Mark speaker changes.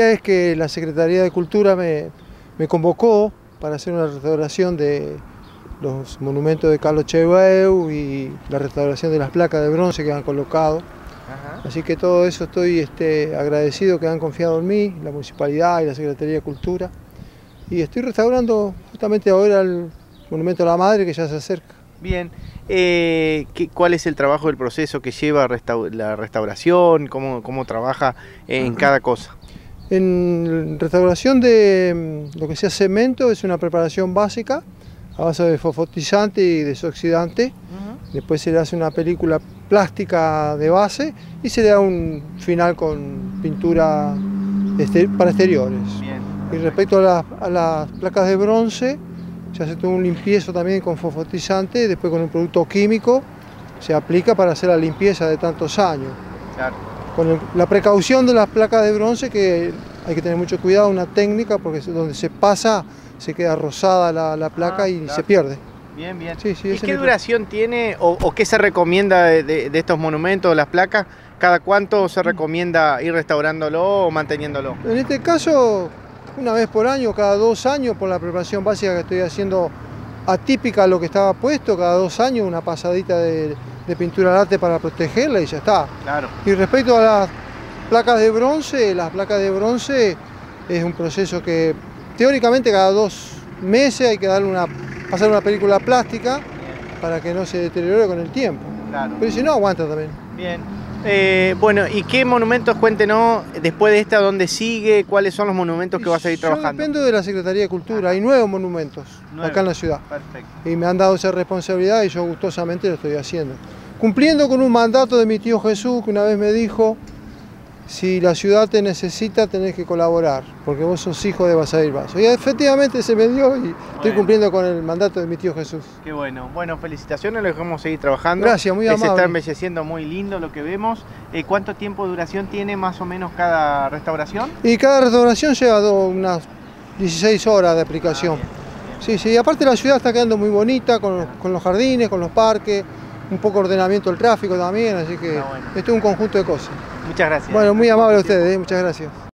Speaker 1: Es que la Secretaría de Cultura me, me convocó para hacer una restauración de los monumentos de Carlos Cheveu y la restauración de las placas de bronce que han colocado.
Speaker 2: Ajá.
Speaker 1: Así que todo eso estoy este, agradecido que han confiado en mí, la Municipalidad y la Secretaría de Cultura. Y estoy restaurando justamente ahora el Monumento a la Madre que ya se acerca.
Speaker 2: Bien, eh, ¿qué- ¿cuál es el trabajo del proceso que lleva la restauración? ¿Cómo, cómo trabaja en cada cosa?
Speaker 1: En restauración de mm, lo que sea cemento es una preparación básica a base de fosfatizante y desoxidante. Después se le hace una película plástica de base y se le da un final con pintura este- para exteriores.
Speaker 2: Bien.
Speaker 1: Y respecto a, las- a las placas de bronce, se hace todo un limpiezo también con fosfatizante, después con un producto químico se aplica para hacer la limpieza de tantos años.
Speaker 2: Claro.
Speaker 1: Con el- la precaución de las placas de bronce que hay que tener mucho cuidado, una técnica, porque donde se pasa se queda rosada la, la placa
Speaker 2: Ah,
Speaker 1: y
Speaker 2: claro.
Speaker 1: se pierde.
Speaker 2: Bien, bien.
Speaker 1: Sí, sí,
Speaker 2: ¿Y qué duración tiene o, o qué se recomienda de, de- de estos monumentos, las placas? ¿Cada cuánto se recomienda ir restaurándolo o manteniéndolo?
Speaker 1: En este caso, una vez por año, cada dos años, por la preparación básica que estoy haciendo atípica a lo que estaba puesto, cada dos años una pasadita de, de pintura al arte para protegerla y ya está.
Speaker 2: Claro.
Speaker 1: Y respecto a las placas de bronce, las placas de bronce es un proceso que teóricamente cada dos meses hay que darle una, pasar una película plástica para que no se deteriore con el tiempo.
Speaker 2: Claro.
Speaker 1: Pero si no, aguanta también.
Speaker 2: Bien. Eh, bueno, ¿y qué monumentos, cuéntenos, después de esta, dónde sigue? ¿Cuáles son los monumentos que va a seguir
Speaker 1: Yo
Speaker 2: trabajando?
Speaker 1: dependo de la Secretaría de Cultura, hay nuevos monumentos
Speaker 2: Nueve.
Speaker 1: acá en la ciudad.
Speaker 2: Perfecto.
Speaker 1: Y me han dado esa responsabilidad y yo gustosamente lo estoy haciendo. Cumpliendo con un mandato de mi tío Jesús que una vez me dijo, si la ciudad te necesita tenés que colaborar, porque vos sos hijo de Basair Vaso. Y efectivamente se me dio y estoy cumpliendo con el mandato de mi tío Jesús.
Speaker 2: Qué bueno. Bueno, felicitaciones, lo dejamos seguir trabajando.
Speaker 1: Gracias, muy
Speaker 2: Eh, Se está
Speaker 1: amable.
Speaker 2: embelleciendo muy lindo lo que vemos. Eh, ¿Cuánto tiempo de duración tiene más o menos cada restauración?
Speaker 1: Y cada restauración lleva unas 16 horas de aplicación.
Speaker 2: Ah, bien,
Speaker 1: Sí, sí, y aparte la ciudad está quedando muy bonita con, con los jardines, con los parques, un poco de ordenamiento del tráfico también, así que
Speaker 2: bueno.
Speaker 1: esto es un conjunto de cosas.
Speaker 2: Muchas gracias.
Speaker 1: Bueno, muy amable a ustedes, ¿eh? muchas gracias.